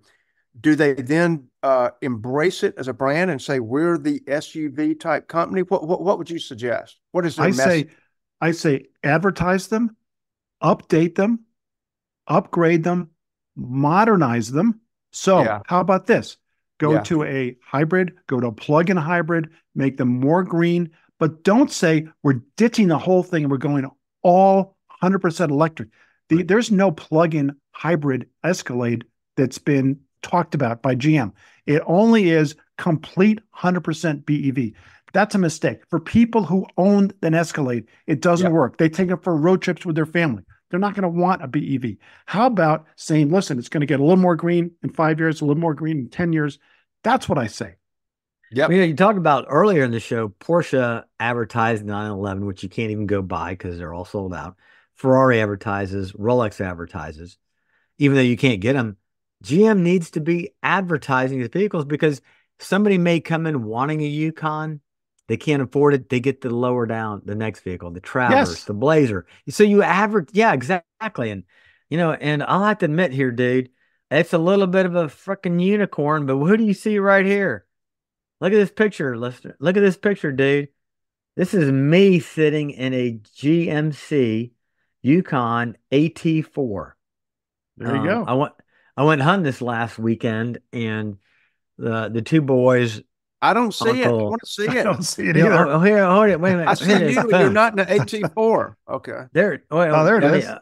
do they then uh, embrace it as a brand and say we're the SUV type company? What what, what would you suggest? What is I message? say? I say advertise them, update them, upgrade them, modernize them. So, yeah. how about this? Go yeah. to a hybrid, go to a plug in hybrid, make them more green, but don't say we're ditching the whole thing and we're going all 100% electric. The. There's no plug in hybrid Escalade that's been talked about by GM. It only is complete 100% BEV. That's a mistake. For people who own an Escalade, it doesn't work. They take it for road trips with their family. They're not going to want a BEV. How about saying, listen, it's going to get a little more green in five years, a little more green in 10 years? That's what I say. Yeah. You, know, you talked about earlier in the show, Porsche advertised 911, which you can't even go buy because they're all sold out. Ferrari advertises, Rolex advertises, even though you can't get them. GM needs to be advertising these vehicles because somebody may come in wanting a Yukon they can't afford it. They get the lower down the next vehicle, the Traverse, yes. the Blazer. So you average, yeah, exactly. And you know, and I'll have to admit here, dude, it's a little bit of a freaking unicorn. But who do you see right here? Look at this picture, listener. Look at this picture, dude. This is me sitting in a GMC Yukon AT4. There you um, go. I went I went hunting this last weekend, and the the two boys I don't see Uncle. it. I want to see it. I don't see it either. Oh, here, hold it. Wait a minute. I see you. You're not in the AT4. Okay. There. Wait, oh, there it is. Me,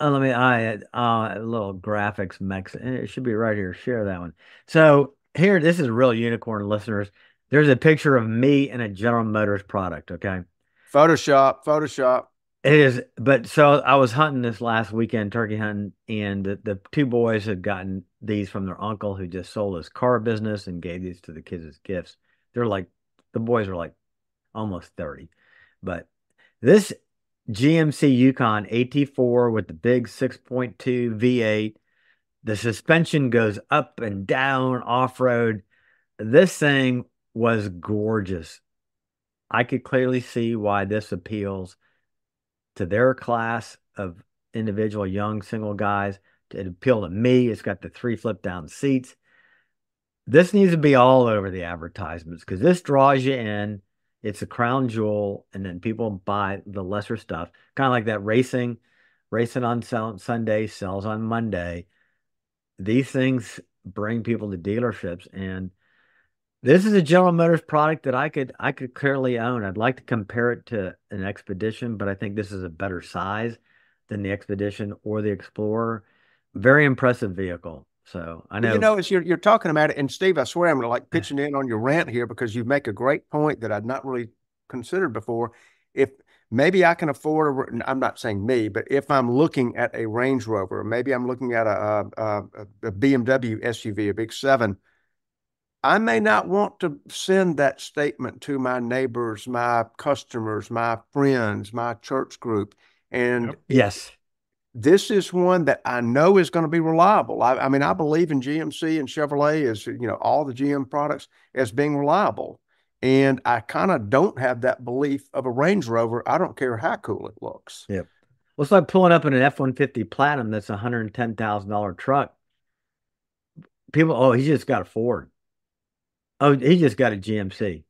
uh, let me. I uh, a little graphics mix. It should be right here. Share that one. So here, this is real unicorn listeners. There's a picture of me in a General Motors product. Okay. Photoshop. Photoshop. It is, but so I was hunting this last weekend, turkey hunting, and the, the two boys had gotten these from their uncle who just sold his car business and gave these to the kids as gifts. They're like, the boys are like almost 30. But this GMC Yukon AT4 with the big 6.2 V8, the suspension goes up and down off road. This thing was gorgeous. I could clearly see why this appeals to their class of individual young single guys. It appeal to me. It's got the three flip down seats. This needs to be all over the advertisements because this draws you in. It's a crown jewel, and then people buy the lesser stuff, kind of like that racing, racing on Sunday, sells on Monday. These things bring people to dealerships, and this is a General Motors product that I could I could clearly own. I'd like to compare it to an Expedition, but I think this is a better size than the Expedition or the Explorer. Very impressive vehicle. So I know you know as you're you're talking about it, and Steve, I swear I'm like pitching in on your rant here because you make a great point that I'd not really considered before. If maybe I can afford a, I'm not saying me, but if I'm looking at a Range Rover, maybe I'm looking at a, a, a BMW SUV, a big seven I may not want to send that statement to my neighbors, my customers, my friends, my church group. And yes, this is one that I know is going to be reliable. I, I, mean, I believe in GMC and Chevrolet as you know all the GM products as being reliable, and I kind of don't have that belief of a Range Rover. I don't care how cool it looks. Yep. Well, it's like pulling up in an F one fifty Platinum that's a hundred and ten thousand dollar truck. People, oh, he just got a Ford. Oh, he just got a GMC.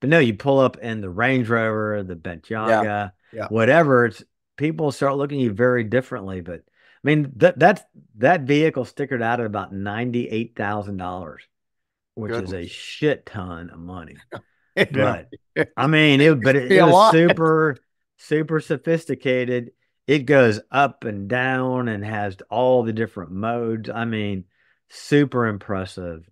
But no, you pull up in the Range Rover, the Bentayga, yeah, yeah. whatever. It's people start looking at you very differently. But I mean that that's that vehicle stickered out at about ninety eight thousand dollars, which is a shit ton of money. but I mean it, but it, it was super super sophisticated. It goes up and down and has all the different modes. I mean, super impressive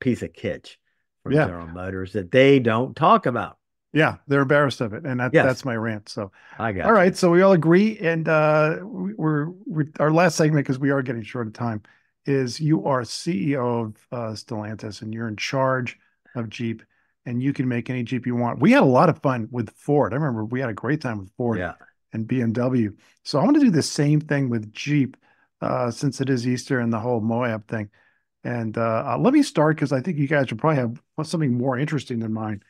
piece of kitsch from yeah. General Motors that they don't talk about. Yeah, they're embarrassed of it, and that, yes. that's my rant. So, I got all you. right. So we all agree, and uh, we're, we're our last segment because we are getting short of time. Is you are CEO of uh, Stellantis, and you're in charge of Jeep, and you can make any Jeep you want. We had a lot of fun with Ford. I remember we had a great time with Ford yeah. and BMW. So I'm going to do the same thing with Jeep, uh, since it is Easter and the whole Moab thing. And uh, uh, let me start because I think you guys will probably have something more interesting than mine.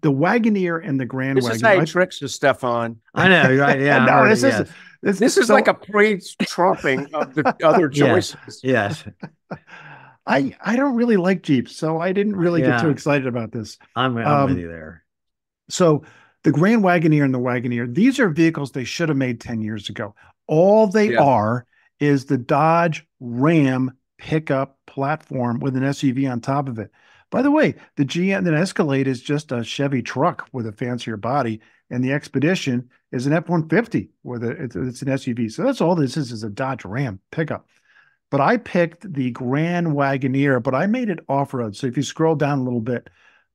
The Wagoneer and the Grand this Wagoneer. This is how he tricks us, Stephan. I know, right? Yeah. no, this yes. is this, this is so, like a pre-trumping of the other choices. Yes. yes. I I don't really like Jeeps, so I didn't really yeah. get too excited about this. I'm, I'm um, with you there. So the Grand Wagoneer and the Wagoneer, these are vehicles they should have made 10 years ago. All they yeah. are is the Dodge Ram pickup platform with an SUV on top of it. By the way, the GM, the Escalade is just a Chevy truck with a fancier body, and the Expedition is an F-150 with a it's, it's an SUV. So that's all this is is a Dodge Ram pickup. But I picked the Grand Wagoneer, but I made it off-road. So if you scroll down a little bit,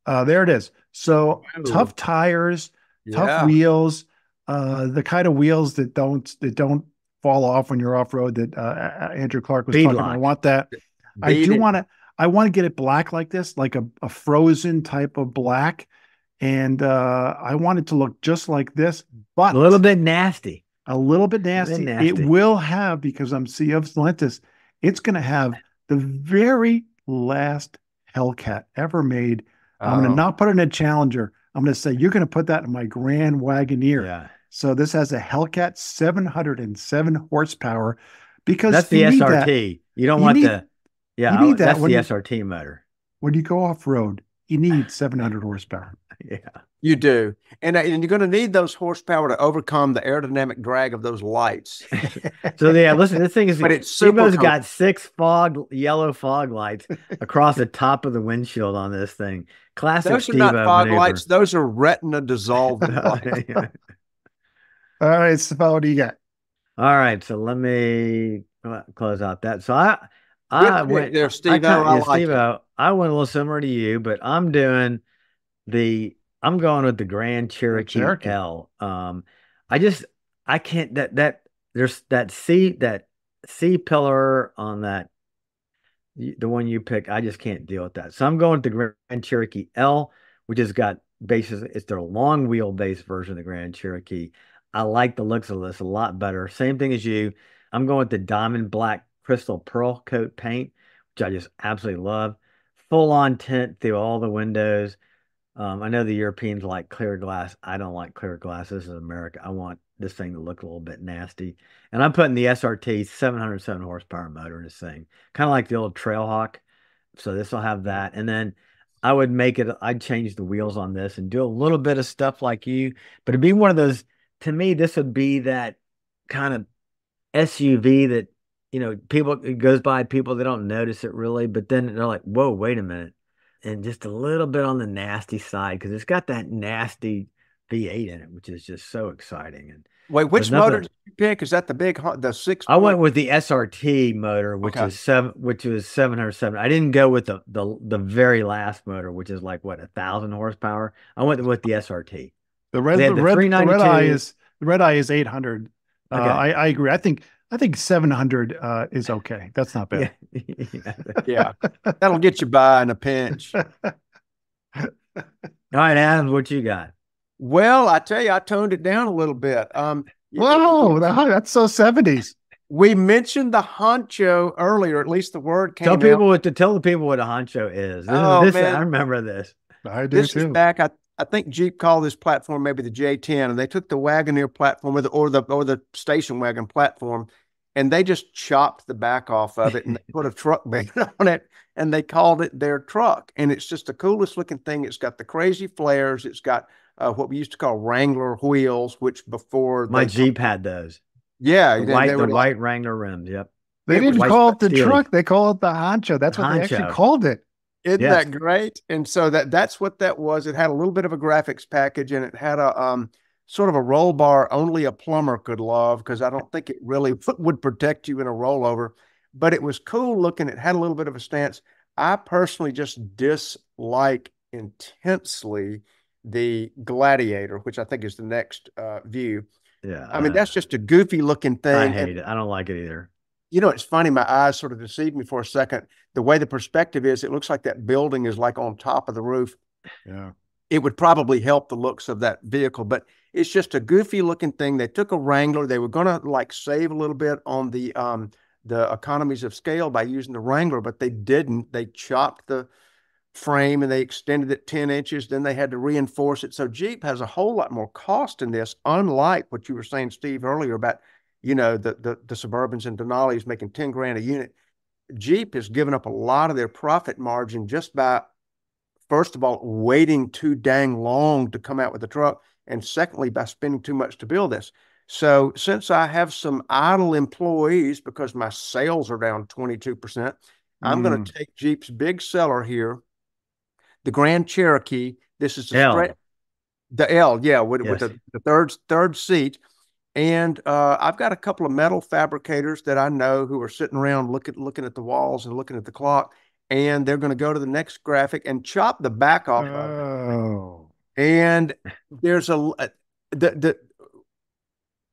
uh, there it is. So Ooh. tough tires, yeah. tough wheels, uh, the kind of wheels that don't that don't fall off when you're off road that uh, Andrew Clark was Bead talking. About. I want that. I do want to. I want to get it black like this, like a, a frozen type of black, and uh, I want it to look just like this, but a little bit nasty. A little bit nasty. Bit nasty. It will have because I'm CEO of Stellantis. It's going to have the very last Hellcat ever made. I'm going to oh. not put it in a Challenger. I'm going to say you're going to put that in my Grand Wagoneer. Yeah. So this has a Hellcat 707 horsepower because that's the SRT. That. You don't you want need, the yeah, you need that that's the you, SRT motor. When you go off road, you need 700 horsepower. yeah, you do, and uh, and you're going to need those horsepower to overcome the aerodynamic drag of those lights. so yeah, listen, this thing is but it's super has got six fog yellow fog lights across the top of the windshield on this thing. Classic. Those are not fog maneuver. lights; those are retina dissolved lights. All right, Stephan, what do you got? All right, so let me close out that. So I, I went there, Steve. I, I, yeah, like Steve I went a little similar to you, but I'm doing the. I'm going with the Grand Cherokee, Cherokee. L. Um, I just I can't that that there's that C that C pillar on that the one you pick. I just can't deal with that. So I'm going to Grand Cherokee L, which has got bases. It's their long wheelbase version of the Grand Cherokee. I like the looks of this a lot better. Same thing as you. I'm going with the diamond black crystal pearl coat paint, which I just absolutely love. Full on tint through all the windows. Um, I know the Europeans like clear glass. I don't like clear glass. This is America. I want this thing to look a little bit nasty. And I'm putting the SRT 707 horsepower motor in this thing, kind of like the old Trailhawk. So this will have that. And then I would make it, I'd change the wheels on this and do a little bit of stuff like you, but it'd be one of those, to me, this would be that kind of SUV that, you know, people, it goes by people, they don't notice it really, but then they're like, whoa, wait a minute. And just a little bit on the nasty side because it's got that nasty V8 in it, which is just so exciting. And Wait, which motor did you pick? Is that the big the six? I went with the SRT motor, which okay. is seven, which was seven hundred seven. I didn't go with the the the very last motor, which is like what a thousand horsepower. I went with the SRT. The red, the, the, red, the red eye is the red eye is eight hundred. Uh, okay. Uh, I, I agree. I think I think 700 uh, is okay. That's not bad. Yeah. yeah. That'll get you by in a pinch. All right, Adam, what you got? Well, I tell you, I toned it down a little bit. Um, Whoa, that's so 70s. We mentioned the honcho earlier, at least the word came Tell people out. what to tell the people what a honcho is. This, oh, this, man. I remember this. I do this too. Is back, I, I think Jeep called this platform maybe the J10, and they took the Wagoneer platform or the or the or the station wagon platform, and they just chopped the back off of it and they put a truck bed on it, and they called it their truck. And it's just the coolest looking thing. It's got the crazy flares. It's got uh, what we used to call Wrangler wheels, which before my Jeep had those. Yeah, the white, the like, white Wrangler rims. Yep. They didn't call it the truck; they call it the honcho. That's what honcho. they actually called it. Isn't yes. that great? And so that that's what that was. It had a little bit of a graphics package, and it had a um sort of a roll bar only a plumber could love because I don't think it really would protect you in a rollover. But it was cool looking. It had a little bit of a stance. I personally just dislike intensely the Gladiator, which I think is the next uh, view. Yeah. I mean, that's just a goofy looking thing. I hate and, it. I don't like it either. You know, it's funny. My eyes sort of deceived me for a second. The way the perspective is, it looks like that building is like on top of the roof. Yeah. It would probably help the looks of that vehicle, but it's just a goofy looking thing. They took a Wrangler. They were going to like save a little bit on the um the economies of scale by using the Wrangler, but they didn't. They chopped the frame and they extended it 10 inches. Then they had to reinforce it. So Jeep has a whole lot more cost in this, unlike what you were saying, Steve, earlier about, you know, the, the, the Suburbans and Denali's making 10 grand a unit. Jeep has given up a lot of their profit margin just by, first of all, waiting too dang long to come out with a truck. And secondly, by spending too much to build this. So since I have some idle employees because my sales are down 22%, I'm mm. going to take Jeep's big seller here the Grand Cherokee. This is the L. the L, yeah, with, yes. with the, the, third third seat. And uh, I've got a couple of metal fabricators that I know who are sitting around looking looking at the walls and looking at the clock, and they're going to go to the next graphic and chop the back off. Oh. And there's a the the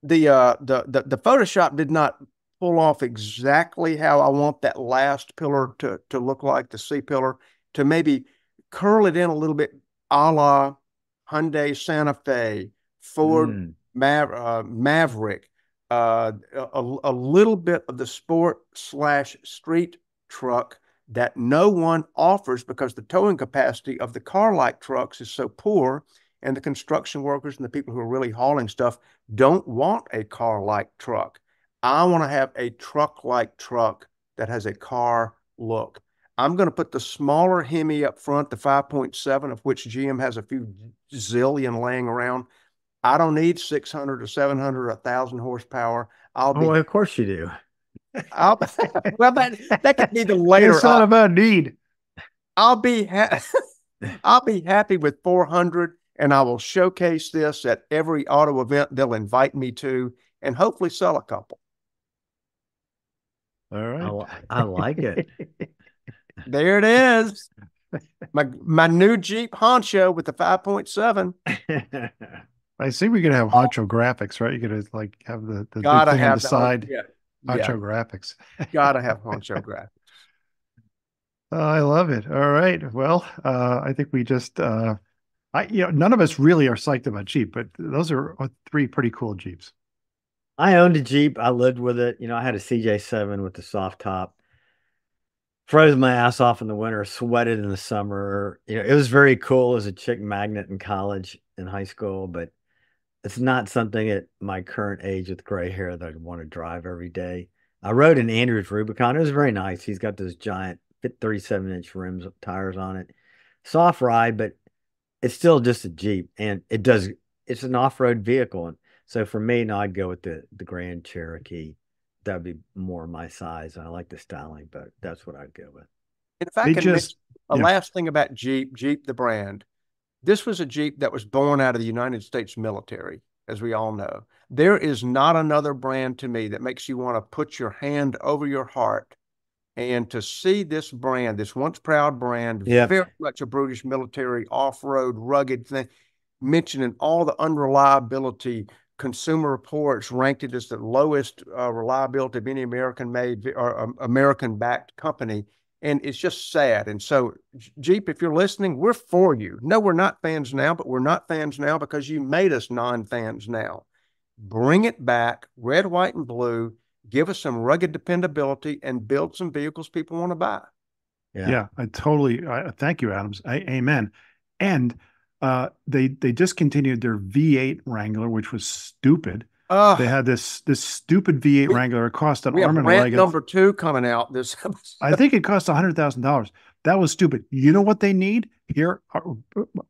the uh the, the the Photoshop did not pull off exactly how I want that last pillar to to look like the C pillar to maybe curl it in a little bit a la Hyundai Santa Fe, Ford mm. Mav- uh, Maverick, uh, a, a little bit of the sport slash street truck that no one offers because the towing capacity of the car like trucks is so poor. And the construction workers and the people who are really hauling stuff don't want a car like truck. I want to have a truck like truck that has a car look. I'm going to put the smaller Hemi up front, the 5.7, of which GM has a few zillion laying around. I don't need 600 or 700 or 1,000 horsepower. I'll be. Oh, of course you do. I'll, well, that, that could be the later. It's not about need. I'll be ha- I'll be happy with 400, and I will showcase this at every auto event they'll invite me to, and hopefully sell a couple. All right. I, I like it. There it is. my my new Jeep Honcho with the 5.7. I see we're gonna have honcho graphics, right? You're gonna like have the, the Gotta big thing on have the the hon- side, Yeah, honcho yeah. graphics. Gotta have honcho graphics. Oh, I love it. All right. Well, uh, I think we just, uh, I, you know, none of us really are psyched about Jeep, but those are uh, three pretty cool Jeeps. I owned a Jeep. I lived with it. You know, I had a CJ7 with the soft top. Froze my ass off in the winter, sweated in the summer. You know, it was very cool as a chick magnet in college and high school, but it's not something at my current age with gray hair that I'd want to drive every day. I rode an Andrews Rubicon. It was very nice. He's got those giant 37 inch rims tires on it. Soft ride, but it's still just a Jeep and it does it's an off-road vehicle. And so for me, now I'd go with the the Grand Cherokee. That'd be more my size. And I like the styling, but that's what I'd go with. And if I They can just- a yeah. last thing about Jeep, Jeep the brand. This was a Jeep that was born out of the United States military, as we all know. There is not another brand to me that makes you want to put your hand over your heart and to see this brand, this once proud brand, Yeah. very much a British military off-road rugged thing, mentioning all the unreliability. Consumer Reports ranked it as the lowest uh, reliability of any American made or um, American backed company. And it's just sad. And so, Jeep, if you're listening, we're for you. No, we're not fans now, but we're not fans now because you made us non fans now. Bring it back, red, white, and blue. Give us some rugged dependability and build some vehicles people want to buy. Yeah, I totally. I, thank you, Adams. I, amen. And uh, they they discontinued their V8 Wrangler, which was stupid. Uh, They had this this stupid V8 We- Wrangler. It cost an we have arm and a leg. of- number two coming out this I think it cost hundred thousand dollars. That was stupid. You know what they need here?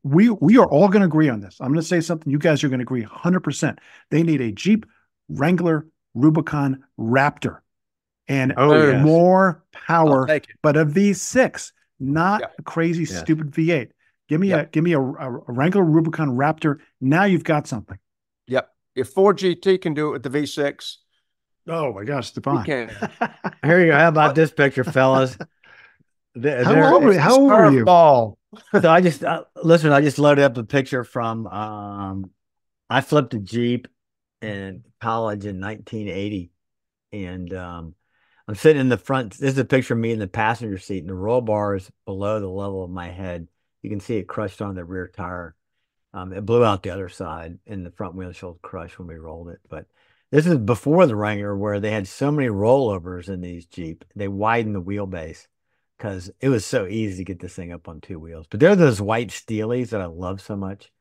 We we are all going to agree on this. I'm going to say something. You guys are going to agree hundred percent. They need a Jeep Wrangler Rubicon Raptor, and Oh, yes. more power, take it. but a V6, not Yeah. a crazy Yes. stupid V8. Give me a give me a, a, a Wrangler Rubicon Raptor. Now you've got something. Yep. If Ford GT can do it with the V6, Oh my gosh, we Stephan. can. Here you go. How about this picture, fellas? Th- How old were you? How old were you? Ball. so I just uh, listen. I just loaded up a picture from. Um, I flipped a Jeep in college in 1980, and um, I'm sitting in the front. This is a picture of me in the passenger seat, and the roll bar is below the level of my head. You can see it crushed on the rear tire. Um, it blew out the other side, and the front windshield crushed when we rolled it. But this is before the Wrangler, where they had so many rollovers in these Jeep. They widened the wheelbase because it was so easy to get this thing up on two wheels. But they're those white steelies that I love so much.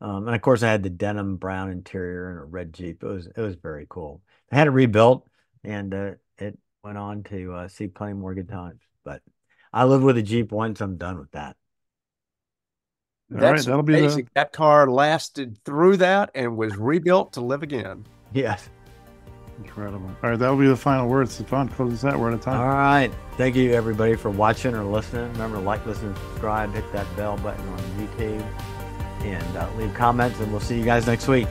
Um, and of course, I had the denim brown interior and a red Jeep. It was it was very cool. I had it rebuilt, and uh, it went on to uh, see plenty more good times. But I lived with a Jeep once. I'm done with that. All right, That's that'll be the amazing. That car lasted through that and was rebuilt to live again. Yes. incredible. All right, that'll be the final word. Stephan, close us out. We're out of time. All right. Thank you, everybody, for watching or listening. Remember to like, listen, subscribe, hit that bell button on YouTube, and uh, leave comments. And we'll see you guys next week.